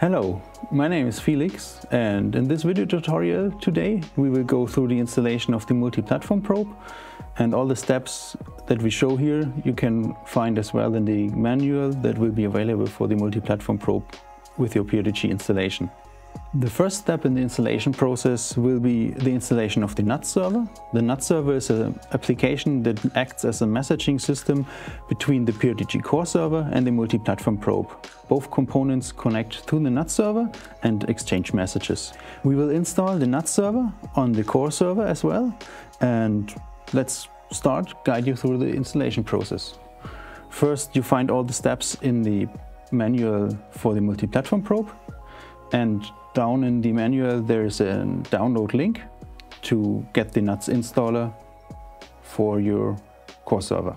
Hello, my name is Felix and in this video tutorial today we will go through the installation of the multi-platform probe and all the steps that we show here you can find as well in the manual that will be available for the multi-platform probe with your PRTG installation. The first step in the installation process will be the installation of the NATS server. The NATS server is an application that acts as a messaging system between the PRTG core server and the multi-platform probe. Both components connect to the NATS server and exchange messages. We will install the NATS server on the core server as well and let's start guide you through the installation process. First you find all the steps in the manual for the multi-platform probe and down in the manual there's a download link to get the NATS installer for your core server.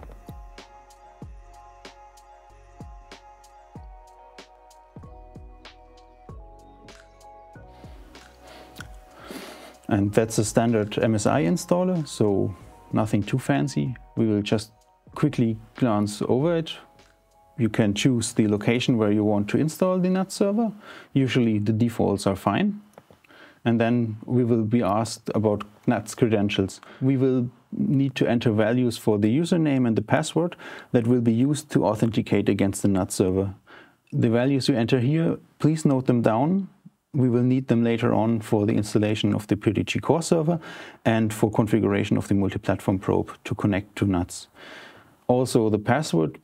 And that's a standard MSI installer, so nothing too fancy. We will just quickly glance over it you can choose the location where you want to install the NATS server. Usually the defaults are fine. And then we will be asked about NATS credentials. We will need to enter values for the username and the password that will be used to authenticate against the NATS server. The values you enter here, please note them down. We will need them later on for the installation of the PRTG core server and for configuration of the multi-platform probe to connect to NATS. Also, the password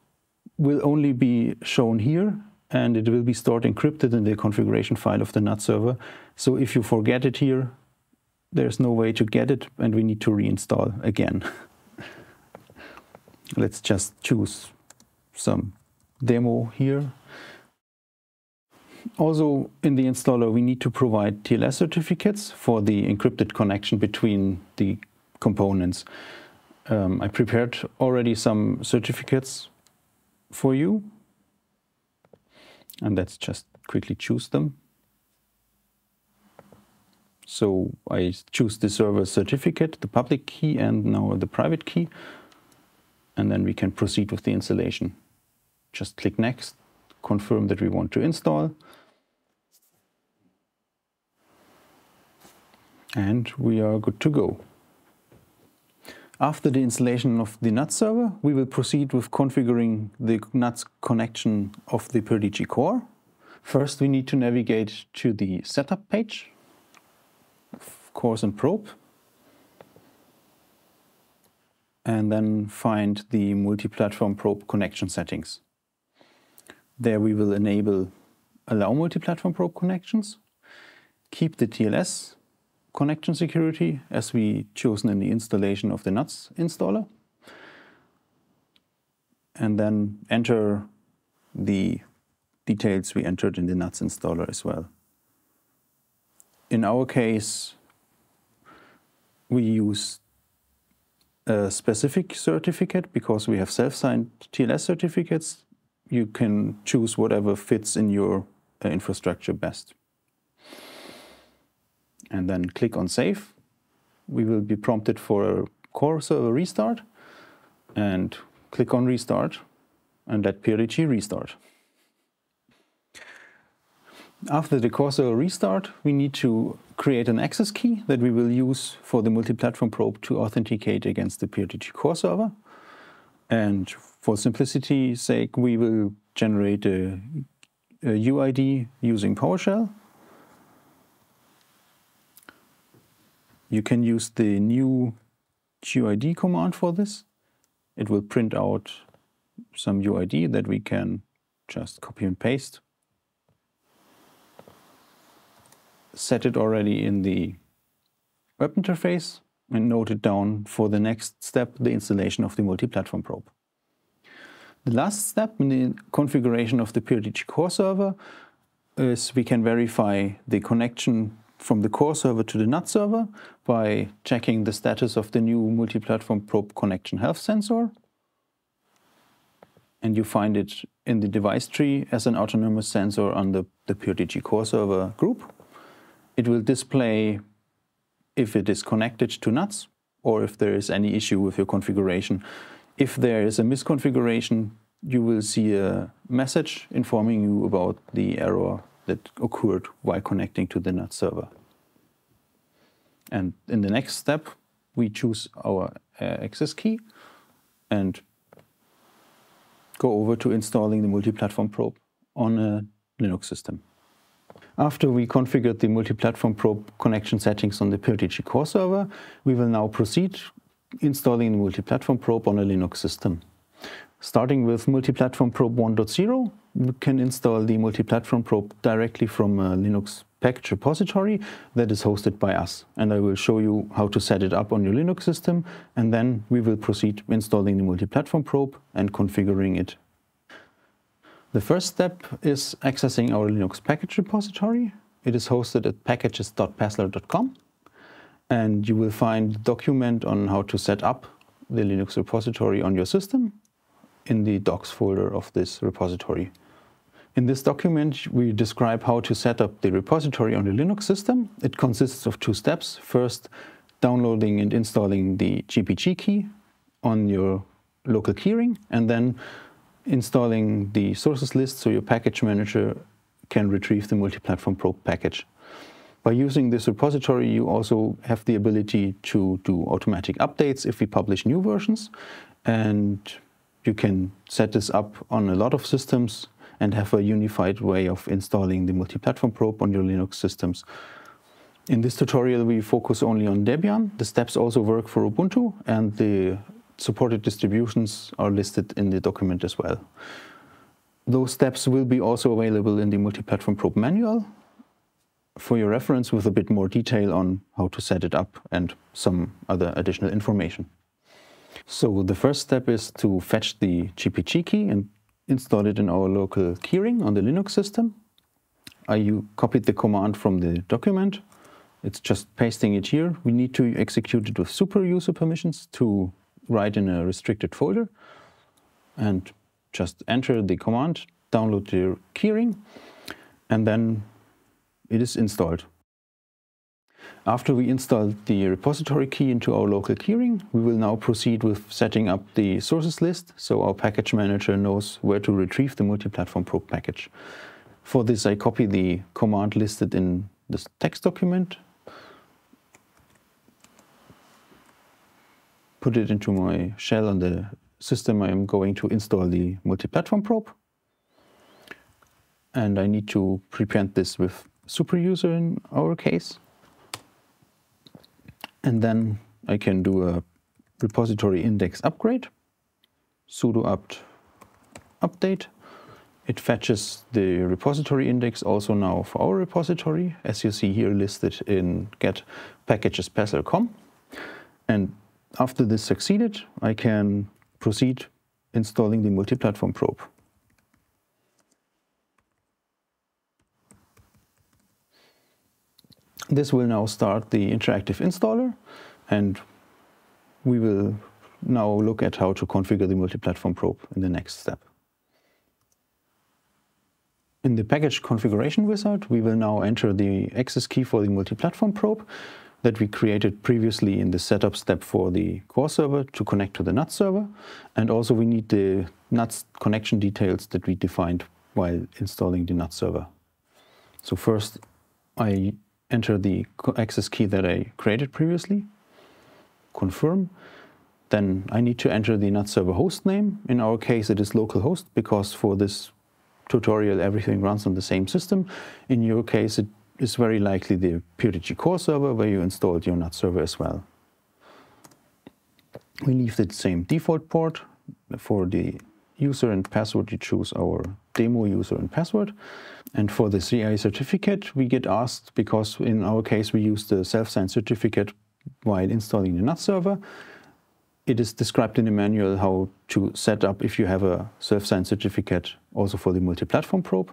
will only be shown here and it will be stored encrypted in the configuration file of the NATS server. So if you forget it here, there's no way to get it and we need to reinstall again. Let's just choose some demo here. Also in the installer we need to provide TLS certificates for the encrypted connection between the components. Um, I prepared already some certificates for you. And let's just quickly choose them. So I choose the server certificate, the public key, and now the private key. And then we can proceed with the installation. Just click Next, confirm that we want to install. And we are good to go. After the installation of the NATS server, we will proceed with configuring the NATS connection of the PRTG core. First, we need to navigate to the setup page, cores and probe, and then find the multi-platform probe connection settings. There we will enable allow multi-platform probe connections, keep the TLS connection security as we chosen in the installation of the NATS installer. And then enter the details we entered in the NATS installer as well. In our case, we use a specific certificate because we have self-signed TLS certificates. You can choose whatever fits in your uh, infrastructure best and then click on Save. We will be prompted for a core server uh, restart and click on Restart and let PRTG restart. After the core server uh, restart, we need to create an access key that we will use for the multi-platform probe to authenticate against the PRTG core server. And for simplicity's sake, we will generate a, a UID using PowerShell You can use the new GUID command for this. It will print out some UID that we can just copy and paste. Set it already in the web interface and note it down for the next step, the installation of the multi-platform probe. The last step in the configuration of the PRTG core server is we can verify the connection from the core server to the NATS server by checking the status of the new multi-platform probe connection health sensor. And you find it in the device tree as an autonomous sensor on the, the PRTG core server group. It will display if it is connected to NATS or if there is any issue with your configuration. If there is a misconfiguration, you will see a message informing you about the error that occurred while connecting to the NATS server. And in the next step, we choose our uh, access key and go over to installing the multi-platform probe on a Linux system. After we configured the multi-platform probe connection settings on the PRTG core server, we will now proceed installing the multi-platform probe on a Linux system. Starting with multi-platform probe 1.0, we can install the multi-platform probe directly from a Linux package repository that is hosted by us. And I will show you how to set it up on your Linux system, and then we will proceed installing the multi-platform probe and configuring it. The first step is accessing our Linux package repository. It is hosted at packages.paessler.com and you will find a document on how to set up the Linux repository on your system in the docs folder of this repository. In this document, we describe how to set up the repository on the Linux system. It consists of two steps. First, downloading and installing the GPG key on your local keyring, and then installing the sources list so your package manager can retrieve the multi-platform probe package. By using this repository, you also have the ability to do automatic updates if we publish new versions. And you can set this up on a lot of systems and have a unified way of installing the multi-platform probe on your Linux systems. In this tutorial, we focus only on Debian. The steps also work for Ubuntu, and the supported distributions are listed in the document as well. Those steps will be also available in the multi-platform probe manual for your reference with a bit more detail on how to set it up and some other additional information. So the first step is to fetch the GPG key and install it in our local keyring on the Linux system. I copied the command from the document. It's just pasting it here. We need to execute it with super user permissions to write in a restricted folder and just enter the command, download the keyring, and then it is installed. After we install the repository key into our local keyring, we will now proceed with setting up the sources list so our package manager knows where to retrieve the multi-platform probe package. For this, I copy the command listed in this text document, put it into my shell on the system I am going to install the multi-platform probe. And I need to prepend this with superuser in our case. And then I can do a repository index upgrade, sudo apt update. It fetches the repository index also now for our repository, as you see here listed in get. And after this succeeded, I can proceed installing the multi-platform probe. This will now start the interactive installer and we will now look at how to configure the multi-platform probe in the next step. In the package configuration wizard, we will now enter the access key for the multi-platform probe that we created previously in the setup step for the core server to connect to the NATS server. And also we need the NATS connection details that we defined while installing the NATS server. So first I enter the access key that I created previously, confirm. Then I need to enter the NATS server host name. In our case, it is localhost because for this tutorial, everything runs on the same system. In your case, it is very likely the PRTG core server where you installed your NATS server as well. We leave the same default port. For the user and password, you choose our demo user and password. And for the CA certificate, we get asked, because in our case we use the self-signed certificate while installing the NATS server. It is described in the manual how to set up if you have a self-signed certificate also for the multi-platform probe.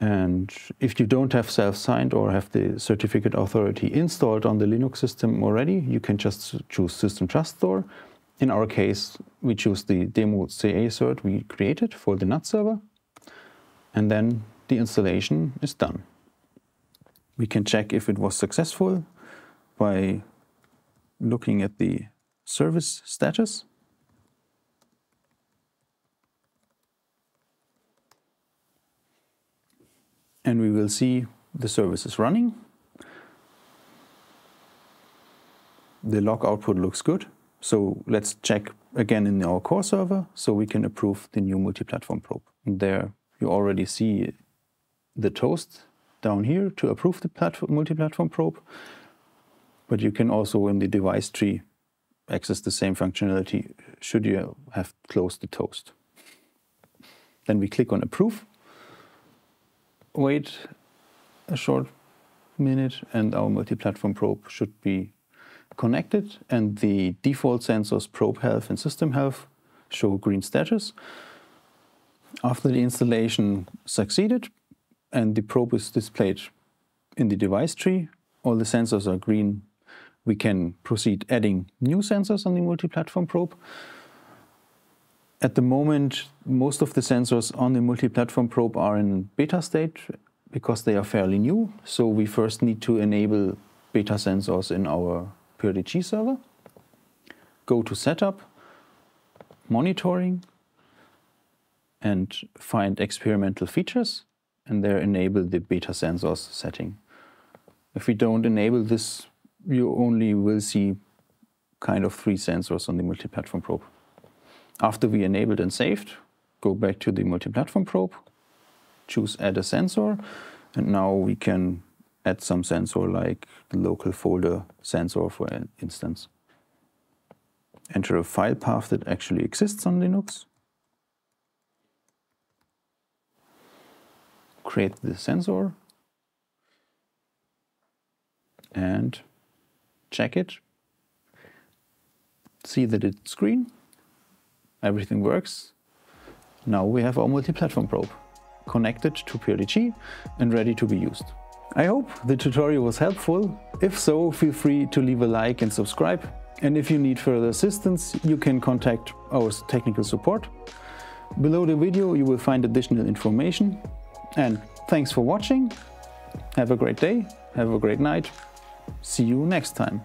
And if you don't have self-signed or have the certificate authority installed on the Linux system already, you can just choose System Trust Store. In our case, we choose the demo CA cert we created for the NATS server. And then the installation is done. We can check if it was successful by looking at the service status. and we will see the service is running. The log output looks good. So let's check again in our core server so we can approve the new multi-platform probe. And there you already see the toast down here to approve the multi-platform probe. But you can also in the device tree access the same functionality should you have closed the toast. Then we click on approve, wait a short minute and our multi-platform probe should be connected and the default sensors probe health and system health show green status. After the installation succeeded and the probe is displayed in the device tree, all the sensors are green we can proceed adding new sensors on the multi-platform probe. At the moment, most of the sensors on the multi-platform probe are in beta state because they are fairly new. So we first need to enable beta sensors in our PRTG server. Go to Setup, Monitoring, and find Experimental Features, and there enable the beta sensors setting. If we don't enable this you only will see kind of three sensors on the multi-platform probe. After we enabled and saved, go back to the multi-platform probe, choose add a sensor, and now we can add some sensor like the local folder sensor for instance. Enter a file path that actually exists on Linux. Create the sensor and check it, see that it's green, everything works. Now we have our multi-platform probe connected to PRTG and ready to be used. I hope the tutorial was helpful. If so, feel free to leave a like and subscribe. And if you need further assistance, you can contact our technical support. Below the video you will find additional information. And thanks for watching. Have a great day, have a great night. See you next time.